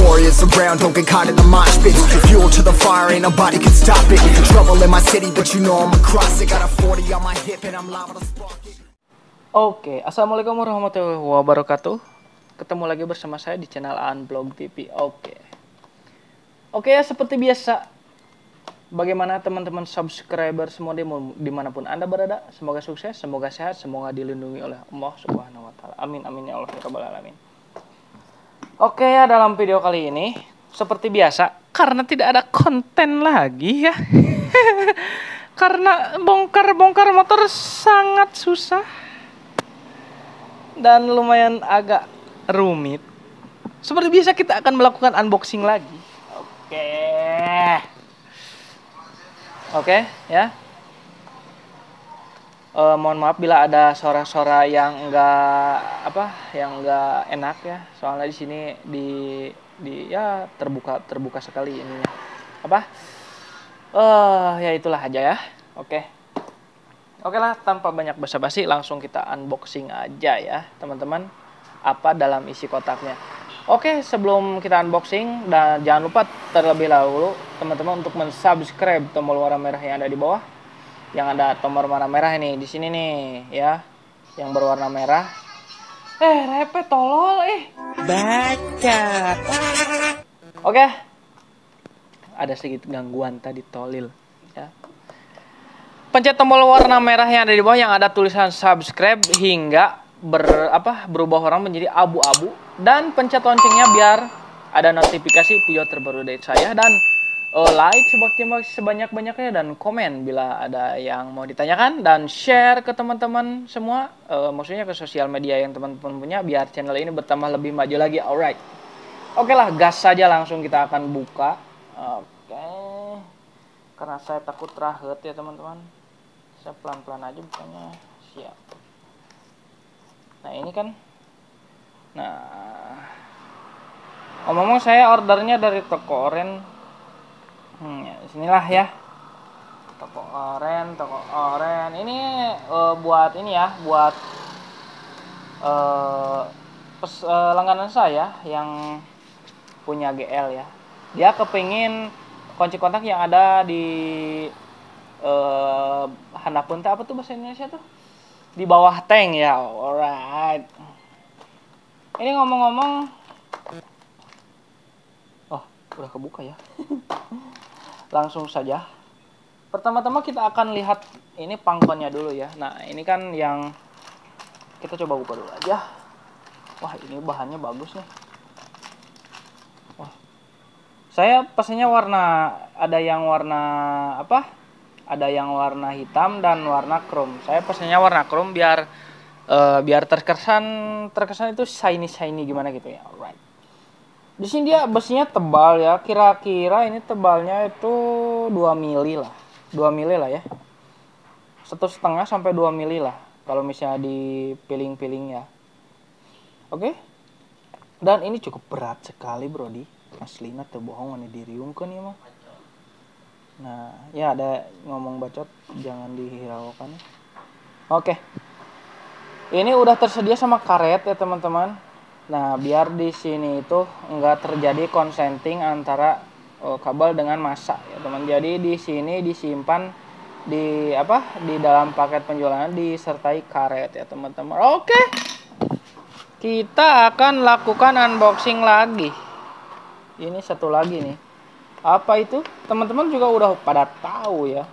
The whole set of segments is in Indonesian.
Warriors around, don't get caught in the mosh pit. Fuel to the fire, ain't nobody can stop it. Trouble in my city, but you know I'm across it. Got a 40 on my hip, and I'm liable to spark it. Oke, assalamualaikum warahmatullahi wabarakatuh. Ketemu lagi bersama saya di channel Unblog TV. Oke, oke ya seperti biasa. Bagaimana teman-teman subscriber semua di di mana pun anda berada? Semoga sukses, semoga sehat, semoga dilindungi oleh Allah Subhanahu Wa Taala. Amin amin ya Allah ya alamin. Oke ya dalam video kali ini seperti biasa karena tidak ada konten lagi ya. karena bongkar-bongkar motor sangat susah dan lumayan agak rumit. Seperti biasa kita akan melakukan unboxing lagi. Oke. Oke, ya. Eh, mohon maaf bila ada suara-suara yang enggak apa, yang enggak enak ya. Soalnya di sini di di ya terbuka terbuka sekali ininya. Apa? Eh, ya itulah aja ya. Oke. Oke lah, tanpa banyak basa-basi langsung kita unboxing aja ya, teman-teman. Apa dalam isi kotaknya. Oke, sebelum kita unboxing dan jangan lupa terlebih dahulu teman-teman untuk mensubscribe tombol warna merah yang ada di bawah. Yang ada tombol warna merah ini di sini nih ya, yang berwarna merah. Eh, repet tolol eh. Baca. Oke. Ada sedikit gangguan tadi tolil ya. Pencet tombol warna merah yang ada di bawah yang ada tulisan subscribe hingga ber apa berubah warna menjadi abu-abu dan pencet loncengnya biar ada notifikasi video terbaru dari saya dan uh, like sebanyak-banyaknya dan komen bila ada yang mau ditanyakan dan share ke teman-teman semua uh, maksudnya ke sosial media yang teman-teman punya biar channel ini bertambah lebih maju lagi. Alright. Oke lah gas saja langsung kita akan buka. Oke. Okay. karena saya takut rahet ya teman-teman. Saya pelan-pelan aja bukanya. Siap. Nah ini kan. Nah. Ngomong-ngomong saya ordernya dari toko oren hmm, ya, sinilah ya. Toko oren toko oren. Ini uh, buat ini ya buat uh, pes, uh, langganan saya yang punya GL ya. Dia kepingin kunci kontak yang ada di uh, handap apa tuh bahasa Indonesia tuh? Di bawah tank ya alright. Ini ngomong-ngomong. Oh udah kebuka ya langsung saja. Pertama-tama kita akan lihat ini pangkonnya dulu ya. Nah ini kan yang kita coba buka dulu aja. Wah ini bahannya bagus nih. Wah. Saya pesannya warna ada yang warna apa? Ada yang warna hitam dan warna chrome. Saya pesannya warna chrome biar uh, biar terkesan terkesan itu shiny shiny gimana gitu ya. Alright di sini dia besinya tebal ya kira-kira ini tebalnya itu 2 mili lah 2 mili lah ya satu setengah sampai 2 mili lah kalau misalnya di piling-piling ya oke okay? dan ini cukup berat sekali brody aslinya terbohong ini diriungkan ya mah Nah, ya ada ngomong bacot jangan dihiraukan. Oke. Ini udah tersedia sama karet ya, teman-teman. Nah, biar di sini itu enggak terjadi konsenting antara oh, kabel dengan masa ya, teman. Jadi di sini disimpan di apa? Di dalam paket penjualan disertai karet ya, teman-teman. Oke. Kita akan lakukan unboxing lagi. Ini satu lagi nih apa itu teman-teman juga udah pada tahu ya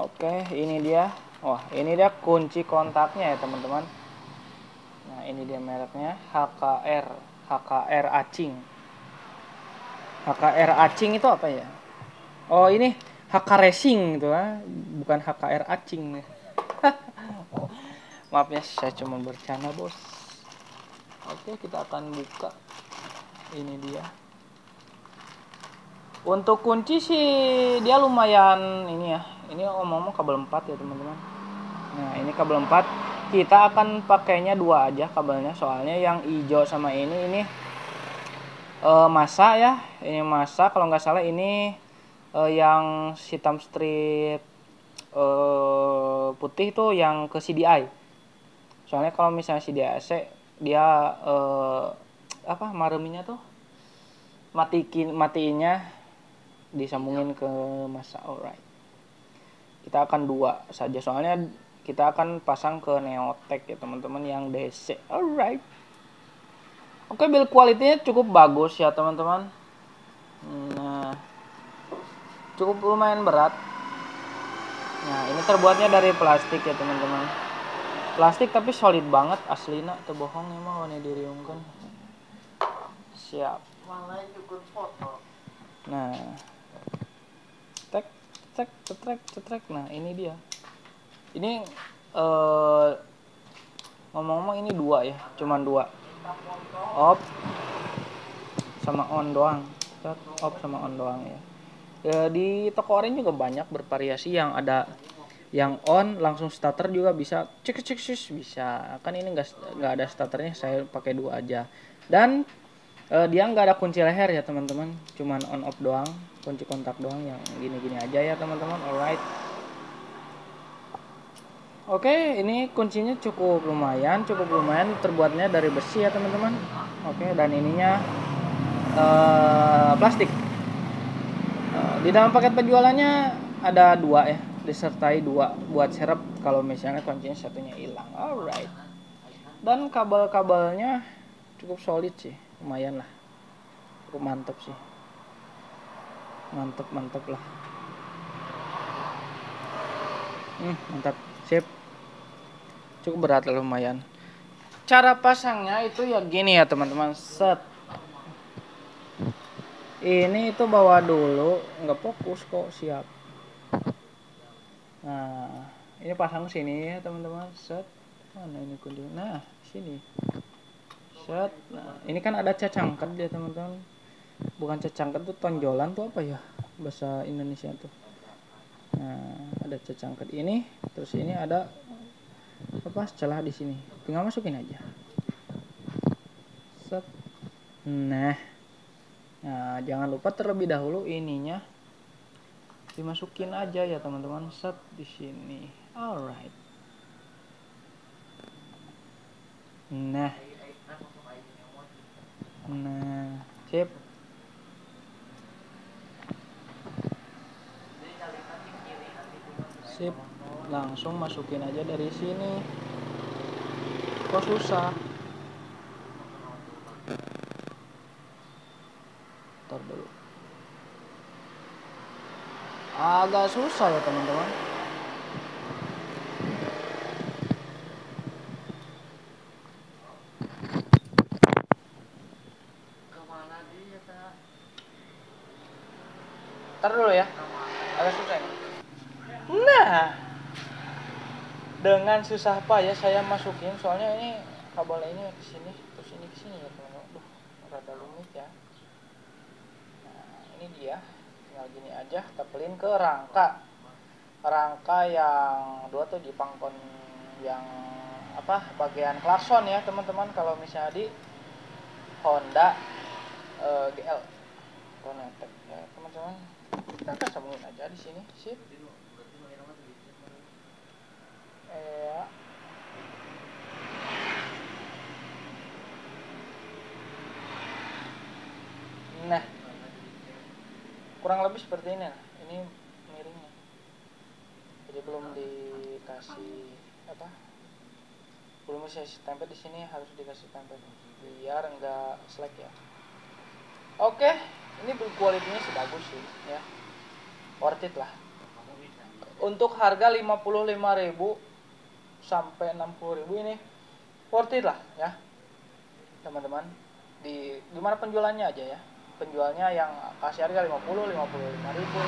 oke ini dia wah ini dia kunci kontaknya ya teman-teman nah ini dia mereknya HKR HKR Acing. HKR Acing itu apa ya? Oh ini HK Racing gitu kan bukan HKR Acing. Maafnya saya cuma bercanda bos. Oke kita akan buka ini dia. Untuk kunci sih dia lumayan ini ya. Ini omong-omong kabel 4 ya teman-teman. Nah ini kabel 4 kita akan pakainya dua aja kabelnya. Soalnya yang hijau sama ini ini e, masa ya. Ini masa kalau nggak salah ini e, yang hitam strip e, putih tuh yang ke CDI soalnya kalau misalnya CDI dia e, apa mareminya tuh matikin matiinnya disambungin ke masa. Alright. Kita akan dua saja. Soalnya kita akan pasang ke neotek ya teman-teman yang DC alright. Oke build quality-nya cukup bagus ya teman-teman. Nah cukup lumayan berat. Nah ini terbuatnya dari plastik ya teman-teman. Plastik tapi solid banget aslinya tuh bohong emang warna diriungkan siap. Nah tek tek cetrek cetrek. Nah ini dia ini eh ngomong-ngomong ini dua ya cuman dua. Off sama on doang. Off sama on doang ya. E, di toko orange juga banyak bervariasi yang ada yang on langsung starter juga bisa. Cek cek cek bisa. Kan ini enggak nggak ada starternya saya pakai dua aja. Dan eh, dia nggak ada kunci leher ya teman-teman. Cuman on off doang. Kunci kontak doang yang gini-gini aja ya teman-teman. Alright oke ini kuncinya cukup lumayan cukup lumayan terbuatnya dari besi ya teman-teman. Oke dan ininya eh, plastik. Eh, di dalam paket penjualannya ada dua ya disertai dua buat serep kalau misalnya kuncinya satunya hilang. Alright. Dan kabel-kabelnya cukup solid sih lumayan lah. Cukup mantep sih. Mantep mantep lah. Hmm, mantap. Sip cukup berat lah lumayan. Cara pasangnya itu ya gini ya teman-teman. Set. Ini itu bawa dulu nggak fokus kok siap. Nah ini pasang sini ya teman-teman. Set. Mana ini kunci? Nah sini. Set. Nah ini kan ada cacangket ya teman-teman. Bukan cacangket tuh tonjolan tuh apa ya bahasa Indonesia tuh. Nah ada cacangket ini terus ini ada apa celah di sini tinggal masukin aja set nah Nah, jangan lupa terlebih dahulu ininya dimasukin aja ya teman-teman set di sini. Alright. Nah. Nah, sip. Langsung masukin aja dari sini. Kok susah? Ntar dulu. Agak susah ya teman-teman. Ntar dulu ya. Agak susah ini. Nah. Dengan susah apa ya saya masukin soalnya ini kabel ini ke sini terus ini ke sini ya teman-teman. Duh, rada rumit ya. Ini dia tinggal gini aja tepelin ke rangka. Rangka yang dua tuh di pangkon yang apa bagian klakson ya teman-teman. Kalau misalnya di Honda eh, GL Konetek ya teman-teman? Kita sambungin aja di sini sip ya nah kurang lebih seperti ini ini miringnya. Jadi belum dikasih apa belum bisa tempel di sini harus dikasih tempel biar enggak slack ya. Oke ini build quality-nya bagus sih ya. Worth it lah. Untuk harga 55.000 sampai 60.000 ini worth it lah ya. Teman-teman di gimana penjualannya aja ya. Penjualnya yang kasih harga 50 55 ribu.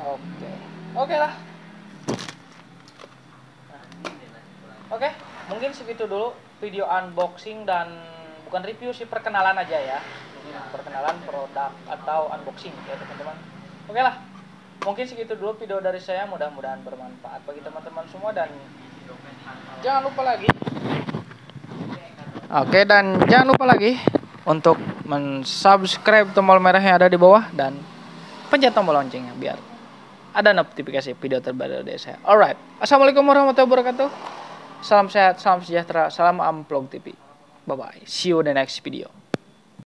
Oke. Oke lah. Nah. oke mungkin segitu dulu video unboxing dan bukan review sih perkenalan aja ya. Perkenalan produk atau unboxing ya teman-teman. Oke lah mungkin segitu dulu video dari saya mudah-mudahan bermanfaat bagi teman-teman semua dan jangan lupa lagi oke dan jangan lupa lagi untuk mensubscribe tombol merah yang ada di bawah dan pencet tombol loncengnya biar ada notifikasi video terbaru dari saya. Alright, assalamualaikum warahmatullahi wabarakatuh. Salam sehat, salam sejahtera, salam amplong TV. Bye bye. See you in the next video.